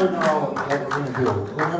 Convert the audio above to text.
never know what we're gonna do. We'll